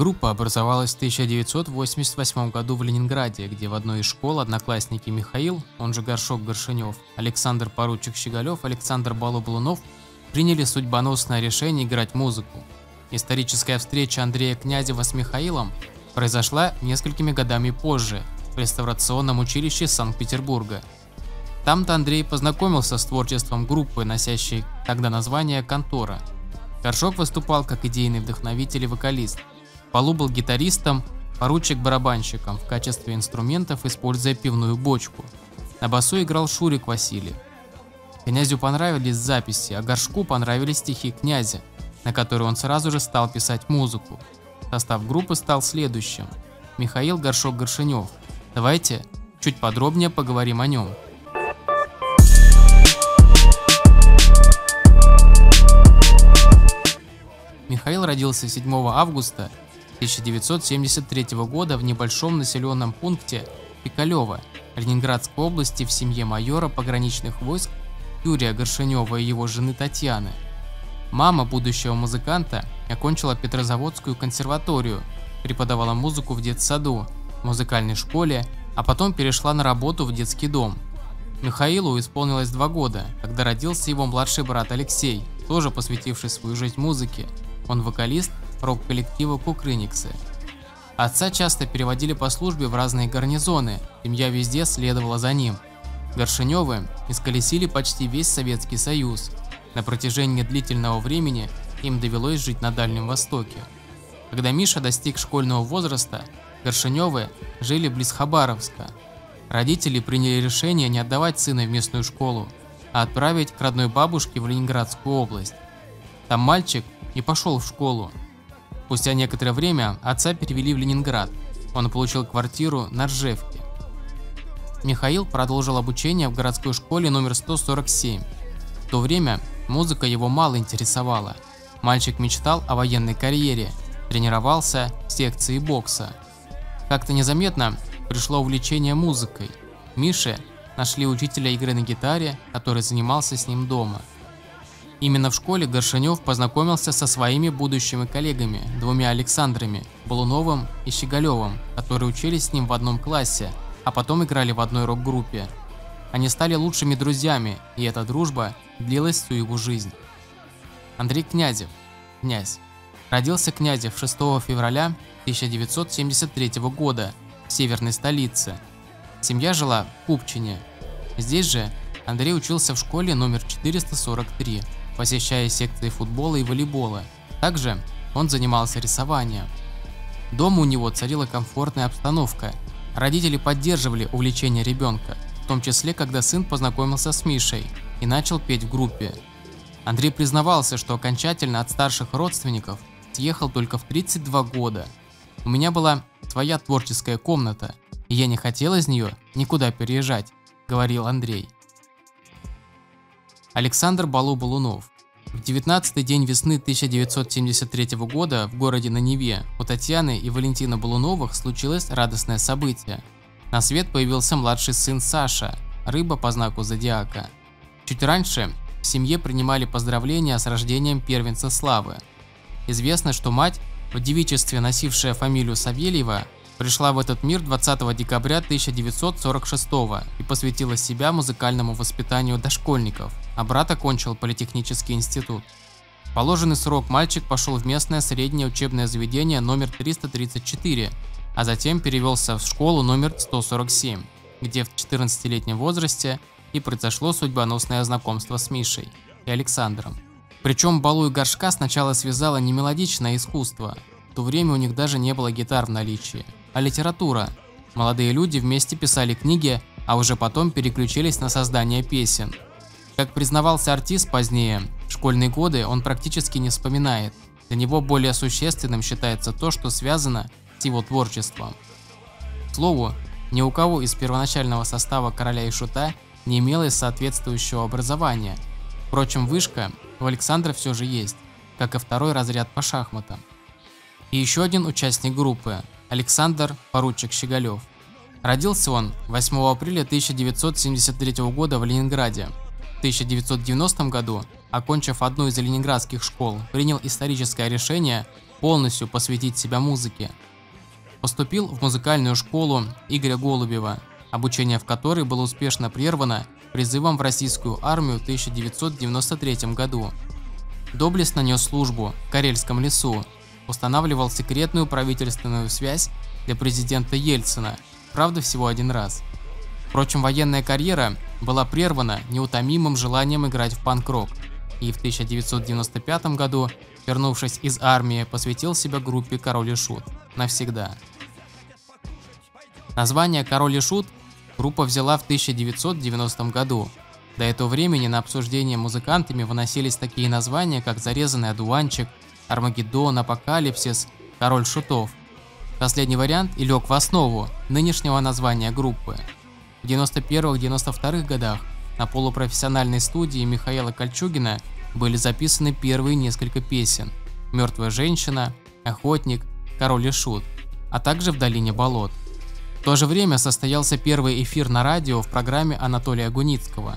Группа образовалась в 1988 году в Ленинграде, где в одной из школ одноклассники Михаил, он же Горшок Горшинев, Александр Поручик Щеголев, Александр Балу-Блунов приняли судьбоносное решение играть музыку. Историческая встреча Андрея Князева с Михаилом произошла несколькими годами позже в реставрационном училище Санкт-Петербурга. Там-то Андрей познакомился с творчеством группы, носящей тогда название «Контора». Горшок выступал как идейный вдохновитель и вокалист. Полу был гитаристом, поручик барабанщиком, в качестве инструментов используя пивную бочку. На басу играл Шурик Васильев. Князю понравились записи, а Горшку понравились стихи князя, на которые он сразу же стал писать музыку. Состав группы стал следующим. Михаил Горшок Горшинев. Давайте чуть подробнее поговорим о нем. Михаил родился 7 августа 1973 года в небольшом населенном пункте Пикалево, Ленинградской области в семье майора пограничных войск Юрия Горшинева и его жены Татьяны. Мама будущего музыканта окончила Петрозаводскую консерваторию, преподавала музыку в детсаду, музыкальной школе, а потом перешла на работу в детский дом. Михаилу исполнилось два года, когда родился его младший брат Алексей, тоже посвятивший свою жизнь музыке. Он вокалист рок-коллектива Кукрыниксы. Отца часто переводили по службе в разные гарнизоны, семья везде следовала за ним. Горшиневы исколесили почти весь Советский Союз. На протяжении длительного времени им довелось жить на Дальнем Востоке. Когда Миша достиг школьного возраста, Горшиневы жили близ Хабаровска. Родители приняли решение не отдавать сына в местную школу, а отправить к родной бабушке в Ленинградскую область. Там мальчик и пошел в школу, Спустя некоторое время отца перевели в Ленинград. Он получил квартиру на Ржевке. Михаил продолжил обучение в городской школе номер 147. В то время музыка его мало интересовала. Мальчик мечтал о военной карьере, тренировался в секции бокса. Как-то незаметно пришло увлечение музыкой. Мише нашли учителя игры на гитаре, который занимался с ним дома. Именно в школе Горшинев познакомился со своими будущими коллегами, двумя Александрами, Балуновым и Щеголевым, которые учились с ним в одном классе, а потом играли в одной рок-группе. Они стали лучшими друзьями, и эта дружба длилась всю его жизнь. Андрей Князев, князь, родился Князев 6 февраля 1973 года в северной столице. Семья жила в Купчине. Здесь же Андрей учился в школе номер 443 посещая секции футбола и волейбола. Также он занимался рисованием. Дома у него царила комфортная обстановка. Родители поддерживали увлечение ребенка, в том числе, когда сын познакомился с Мишей и начал петь в группе. Андрей признавался, что окончательно от старших родственников съехал только в 32 года. У меня была своя творческая комната, и я не хотел из нее никуда переезжать, говорил Андрей. Александр Балу-Балунов в 19-й день весны 1973 года в городе на Неве у Татьяны и Валентина Балуновых случилось радостное событие. На свет появился младший сын Саша, рыба по знаку зодиака. Чуть раньше в семье принимали поздравления с рождением первенца Славы. Известно, что мать, в девичестве носившая фамилию Савельева, пришла в этот мир 20 декабря 1946 и посвятила себя музыкальному воспитанию дошкольников – а брат окончил политехнический институт. положенный срок мальчик пошел в местное среднее учебное заведение номер 334, а затем перевелся в школу номер 147, где в 14-летнем возрасте и произошло судьбоносное знакомство с Мишей и Александром. Причем Балу и Горшка сначала связало не мелодичное искусство, в то время у них даже не было гитар в наличии, а литература. Молодые люди вместе писали книги, а уже потом переключились на создание песен – как признавался артист позднее, школьные годы он практически не вспоминает. Для него более существенным считается то, что связано с его творчеством. К слову, ни у кого из первоначального состава «Короля и Шута» не имелось соответствующего образования. Впрочем, вышка у Александра все же есть, как и второй разряд по шахматам. И еще один участник группы – Александр Поручик Щеголев. Родился он 8 апреля 1973 года в Ленинграде. 1990 году, окончив одну из ленинградских школ, принял историческое решение полностью посвятить себя музыке. Поступил в музыкальную школу Игоря Голубева, обучение в которой было успешно прервано призывом в российскую армию в 1993 году. Доблестно нес службу в Карельском лесу, устанавливал секретную правительственную связь для президента Ельцина, правда всего один раз. Впрочем, военная карьера была прервана неутомимым желанием играть в панк-рок, и в 1995 году, вернувшись из армии, посвятил себя группе Король и Шут навсегда. Название Король и Шут группа взяла в 1990 году. До этого времени на обсуждение музыкантами выносились такие названия, как «Зарезанный одуванчик», «Армагеддон», «Апокалипсис», «Король шутов». Последний вариант и лег в основу нынешнего названия группы. В 91-92 годах на полупрофессиональной студии Михаила Кольчугина были записаны первые несколько песен «Мертвая женщина», «Охотник», «Король и шут», а также «В долине болот». В то же время состоялся первый эфир на радио в программе Анатолия Гуницкого.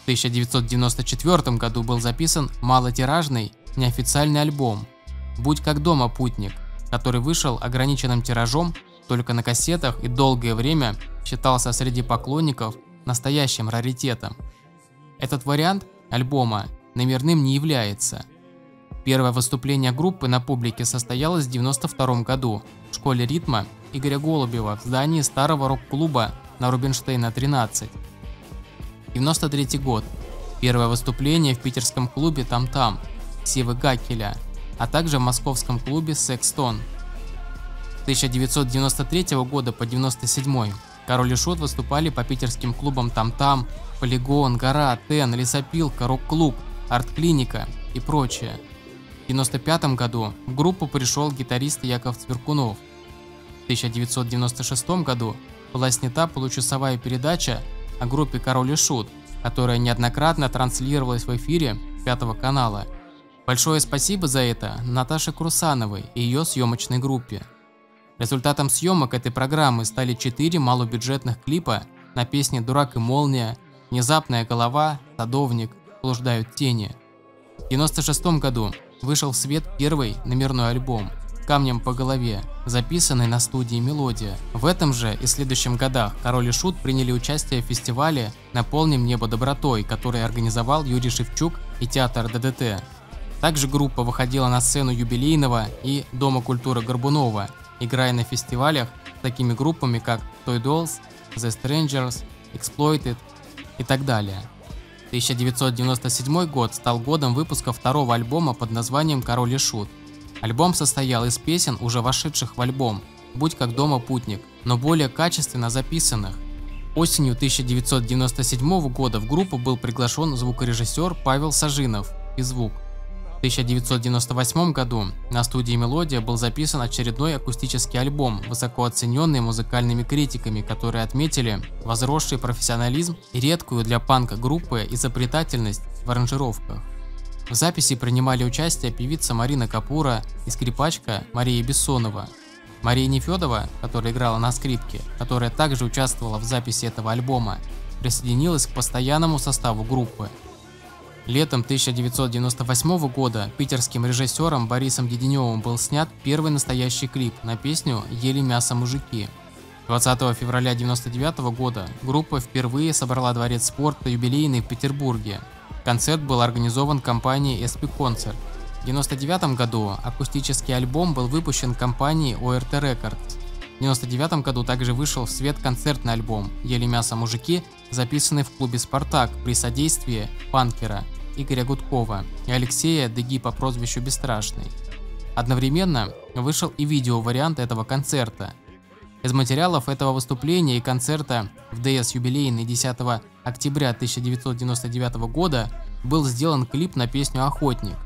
В 1994 году был записан малотиражный неофициальный альбом «Будь как дома, путник», который вышел ограниченным тиражом только на кассетах и долгое время считался среди поклонников настоящим раритетом. Этот вариант альбома номерным не является. Первое выступление группы на публике состоялось в 1992 году в школе ритма Игоря Голубева в здании старого рок-клуба на Рубинштейна 13. 93 год. Первое выступление в питерском клубе «Там-там» Сивы Гакеля, а также в московском клубе «Секстон». 1993 года по 97 Король и Шут выступали по питерским клубам «Там-Там», «Полигон», «Гора», «Тен», «Лесопилка», «Рок-клуб», «Арт-клиника» и прочее. В 1995 году в группу пришел гитарист Яков Цверкунов. В 1996 году была снята получасовая передача о группе «Король и Шут», которая неоднократно транслировалась в эфире Пятого канала. Большое спасибо за это Наташе Крусановой и ее съемочной группе. Результатом съемок этой программы стали четыре малобюджетных клипа на песни «Дурак и молния», «Внезапная голова», «Садовник», «Блуждают тени». В 1996 году вышел в свет первый номерной альбом «Камнем по голове», записанный на студии «Мелодия». В этом же и следующем годах Король и Шут приняли участие в фестивале «Наполним небо добротой», который организовал Юрий Шевчук и театр ДДТ. Также группа выходила на сцену юбилейного и Дома культуры Горбунова – играя на фестивалях с такими группами, как Toy Dolls, The Strangers, Exploited и так далее. 1997 год стал годом выпуска второго альбома под названием «Король и Шут». Альбом состоял из песен, уже вошедших в альбом «Будь как дома, путник», но более качественно записанных. Осенью 1997 года в группу был приглашен звукорежиссер Павел Сажинов и звук. В 1998 году на студии «Мелодия» был записан очередной акустический альбом, высоко оцененный музыкальными критиками, которые отметили возросший профессионализм и редкую для панка группы изобретательность в аранжировках. В записи принимали участие певица Марина Капура и скрипачка Мария Бессонова. Мария Нефедова, которая играла на скрипке, которая также участвовала в записи этого альбома, присоединилась к постоянному составу группы – Летом 1998 года питерским режиссером Борисом Деденевым был снят первый настоящий клип на песню «Ели мясо мужики». 20 февраля 1999 года группа впервые собрала дворец спорта юбилейный в Петербурге. Концерт был организован компанией SP Concert. В 1999 году акустический альбом был выпущен компанией ORT Records. В 1999 году также вышел в свет концертный альбом «Ели мясо мужики», записанный в клубе «Спартак» при содействии панкера – Игоря Гудкова и Алексея Деги по прозвищу Бесстрашный. Одновременно вышел и видео-вариант этого концерта. Из материалов этого выступления и концерта в ДС юбилейный 10 октября 1999 года был сделан клип на песню «Охотник».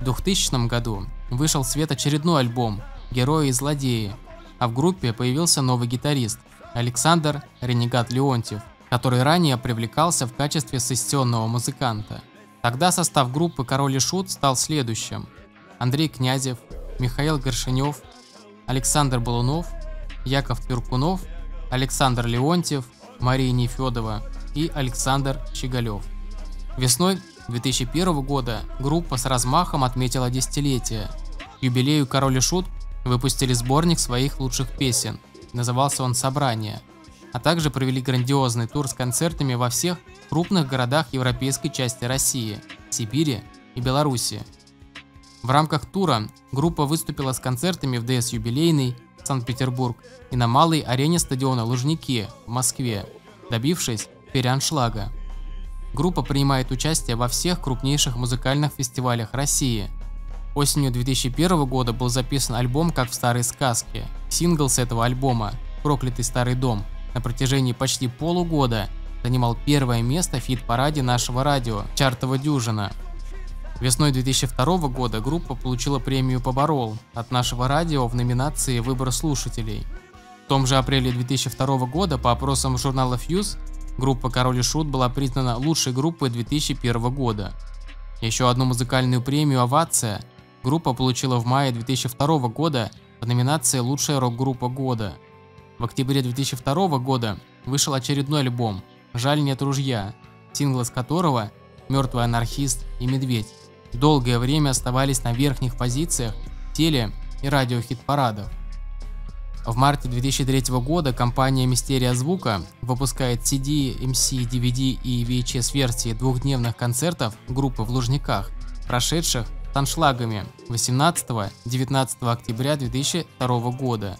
В 2000 году вышел в свет очередной альбом «Герои и злодеи», а в группе появился новый гитарист Александр Ренегат Леонтьев, который ранее привлекался в качестве сессионного музыканта. Тогда состав группы «Король и Шут» стал следующим. Андрей Князев, Михаил Горшинев, Александр Балунов, Яков Тверкунов, Александр Леонтьев, Мария Нефедова и Александр Щеголев. Весной 2001 года группа с размахом отметила десятилетие. Юбилею Король и Шут выпустили сборник своих лучших песен. Назывался он «Собрание», а также провели грандиозный тур с концертами во всех крупных городах европейской части России, Сибири и Беларуси. В рамках тура группа выступила с концертами в ДС «Юбилейный», Санкт-Петербург и на малой арене стадиона Лужники в Москве, добившись переаншлага. Группа принимает участие во всех крупнейших музыкальных фестивалях России. Осенью 2001 года был записан альбом «Как в старой сказке». Сингл с этого альбома «Проклятый старый дом» на протяжении почти полугода занимал первое место в хит-параде нашего радио «Чартова дюжина». Весной 2002 года группа получила премию «Поборол» от нашего радио в номинации «Выбор слушателей». В том же апреле 2002 года по опросам журнала Fuse группа «Король и Шут» была признана лучшей группой 2001 года. Еще одну музыкальную премию «Овация» группа получила в мае 2002 года в номинации «Лучшая рок-группа года». В октябре 2002 года вышел очередной альбом «Жаль нет ружья», сингл с которого «Мертвый анархист» и «Медведь» долгое время оставались на верхних позициях теле- и радиохит-парадов. В марте 2003 года компания Мистерия Звука выпускает CD, MC, DVD и VHS версии двухдневных концертов группы в Лужниках, прошедших с аншлагами 18-19 октября 2002 года.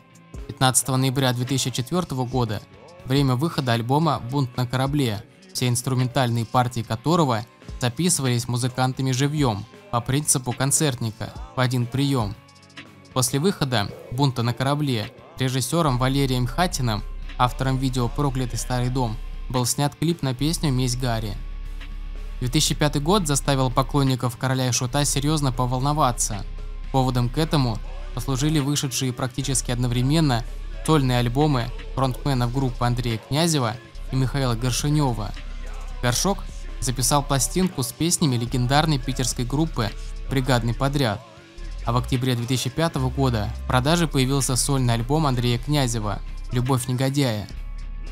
15 ноября 2004 года время выхода альбома «Бунт на корабле», все инструментальные партии которого записывались музыкантами живьем по принципу концертника в один прием. После выхода «Бунта на корабле» режиссером Валерием Хатиным, автором видео «Проклятый старый дом», был снят клип на песню «Месть Гарри». 2005 год заставил поклонников короля и шута серьезно поволноваться. Поводом к этому послужили вышедшие практически одновременно сольные альбомы фронтменов группы Андрея Князева и Михаила Горшинева. Горшок записал пластинку с песнями легендарной питерской группы «Бригадный подряд». А в октябре 2005 года в продаже появился сольный альбом Андрея Князева «Любовь негодяя».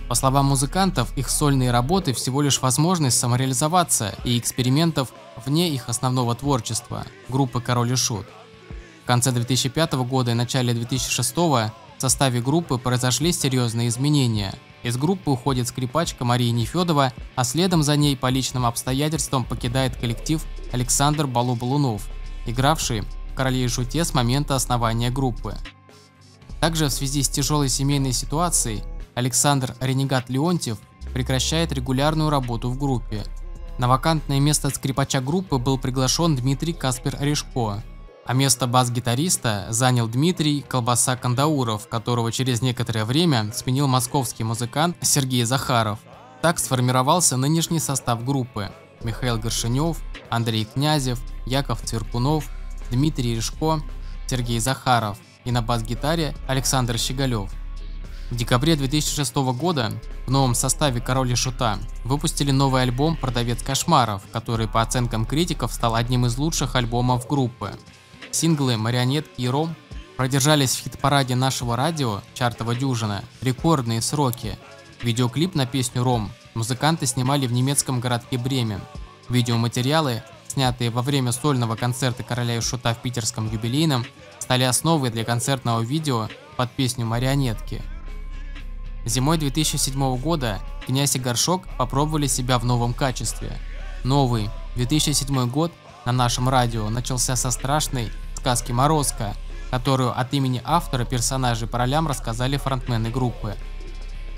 По словам музыкантов, их сольные работы всего лишь возможность самореализоваться и экспериментов вне их основного творчества – группы «Король и Шут». В конце 2005 года и начале 2006 в составе группы произошли серьезные изменения – из группы уходит скрипачка Мария Нефедова, а следом за ней по личным обстоятельствам покидает коллектив Александр Балу-Балунов, игравший в «Короле и Шуте» с момента основания группы. Также в связи с тяжелой семейной ситуацией Александр Ренегат Леонтьев прекращает регулярную работу в группе. На вакантное место скрипача группы был приглашен Дмитрий Каспер Орешко, а место бас-гитариста занял Дмитрий Колбаса Кандауров, которого через некоторое время сменил московский музыкант Сергей Захаров. Так сформировался нынешний состав группы. Михаил Горшинев, Андрей Князев, Яков Цверкунов, Дмитрий Рыжко, Сергей Захаров и на бас-гитаре Александр Щеголев. В декабре 2006 года в новом составе Король и Шута выпустили новый альбом «Продавец кошмаров», который по оценкам критиков стал одним из лучших альбомов группы. Синглы «Марионетки» и «Ром» продержались в хит-параде нашего радио «Чартова дюжина» рекордные сроки. Видеоклип на песню «Ром» музыканты снимали в немецком городке Бремен. Видеоматериалы, снятые во время сольного концерта «Короля и Шута» в питерском юбилейном, стали основой для концертного видео под песню «Марионетки». Зимой 2007 года князь и Горшок попробовали себя в новом качестве. Новый 2007 год на нашем радио начался со страшной сказки «Морозко», которую от имени автора персонажей по ролям рассказали фронтмены группы.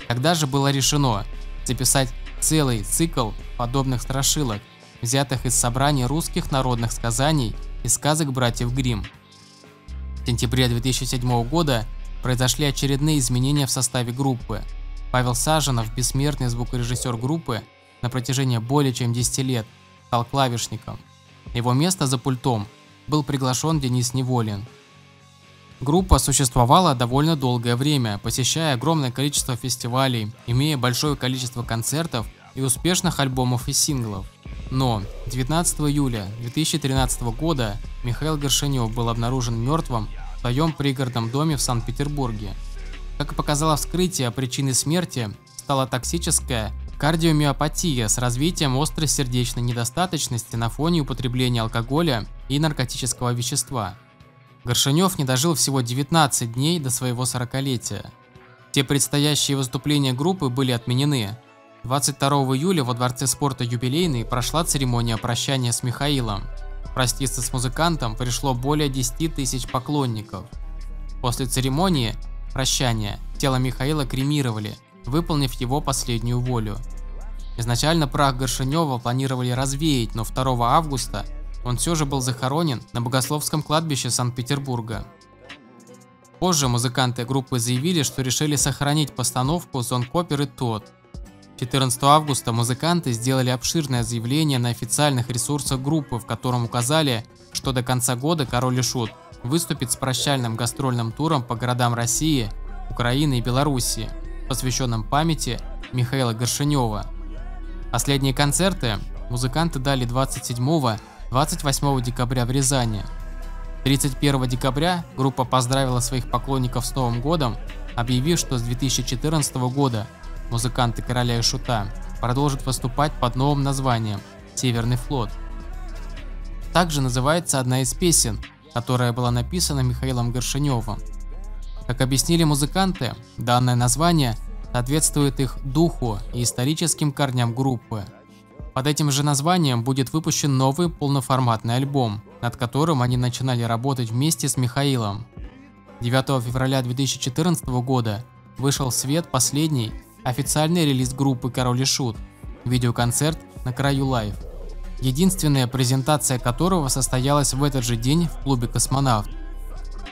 Тогда же было решено записать целый цикл подобных страшилок, взятых из собрания русских народных сказаний и сказок братьев Гримм. В сентябре 2007 года произошли очередные изменения в составе группы. Павел Саженов, бессмертный звукорежиссер группы, на протяжении более чем 10 лет стал клавишником. Его место за пультом был приглашен Денис Неволин. Группа существовала довольно долгое время, посещая огромное количество фестивалей, имея большое количество концертов и успешных альбомов и синглов. Но 19 июля 2013 года Михаил Горшинев был обнаружен мертвым в своем пригородном доме в Санкт-Петербурге. Как и показало вскрытие, причиной смерти стала токсическая Кардиомиопатия с развитием острой сердечной недостаточности на фоне употребления алкоголя и наркотического вещества. Горшинев не дожил всего 19 дней до своего 40-летия. Все предстоящие выступления группы были отменены. 22 июля во Дворце спорта «Юбилейный» прошла церемония прощания с Михаилом. Проститься с музыкантом пришло более 10 тысяч поклонников. После церемонии прощания тело Михаила кремировали, выполнив его последнюю волю. Изначально прах Горшинева планировали развеять, но 2 августа он все же был захоронен на Богословском кладбище Санкт-Петербурга. Позже музыканты группы заявили, что решили сохранить постановку «Зон Копер» и «Тот». 14 августа музыканты сделали обширное заявление на официальных ресурсах группы, в котором указали, что до конца года Король и Шут выступит с прощальным гастрольным туром по городам России, Украины и Белоруссии, посвященным памяти Михаила Горшинева. Последние концерты музыканты дали 27 28 декабря в Рязани. 31 декабря группа поздравила своих поклонников с Новым годом, объявив, что с 2014 года музыканты Короля и Шута продолжат выступать под новым названием «Северный флот». Также называется одна из песен, которая была написана Михаилом Горшиневым. Как объяснили музыканты, данное название соответствует их духу и историческим корням группы – под этим же названием будет выпущен новый полноформатный альбом, над которым они начинали работать вместе с Михаилом. 9 февраля 2014 года вышел в свет последний официальный релиз группы Король и Шут – видеоконцерт «На краю» live, единственная презентация которого состоялась в этот же день в клубе «Космонавт».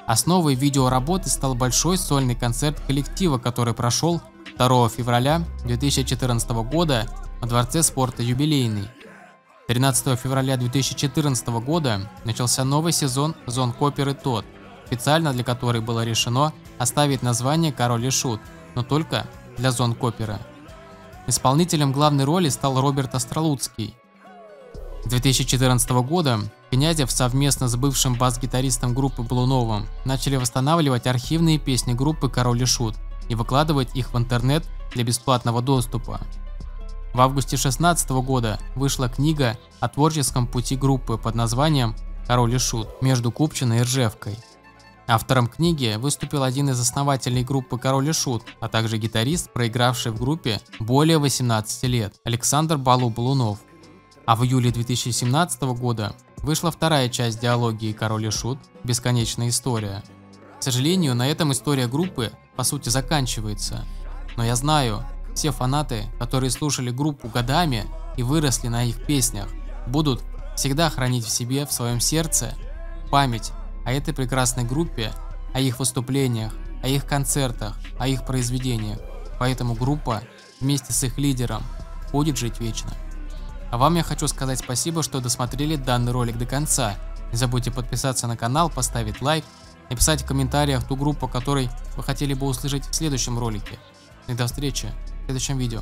Основой видеоработы стал большой сольный концерт коллектива, который прошел 2 февраля 2014 года во Дворце спорта «Юбилейный». 13 февраля 2014 года начался новый сезон «Зонг-оперы TODD», специально для которой было решено оставить название «Король и Шут», но только для Зон Копера. Исполнителем главной роли стал Роберт Остролуцкий. С 2014 года Князев совместно с бывшим бас-гитаристом группы Блуновым начали восстанавливать архивные песни группы «Король и Шут» и выкладывать их в интернет для бесплатного доступа. В августе 2016 года вышла книга о творческом пути группы под названием «Король и Шут» между Купчиной и Ржевкой. Автором книги выступил один из основателей группы «Король и Шут», а также гитарист, проигравший в группе более 18 лет, Александр Балу Балунов. А в июле 2017 года вышла вторая часть диалогии «Король и Шут. Бесконечная история». К сожалению, на этом история группы по сути заканчивается. Но я знаю, все фанаты, которые слушали группу годами и выросли на их песнях, будут всегда хранить в себе, в своем сердце, память о этой прекрасной группе, о их выступлениях, о их концертах, о их произведениях. Поэтому группа вместе с их лидером будет жить вечно. А вам я хочу сказать спасибо, что досмотрели данный ролик до конца. Не забудьте подписаться на канал, поставить лайк, написать в комментариях ту группу, которой вы хотели бы услышать в следующем ролике. И до встречи! в следующем видео.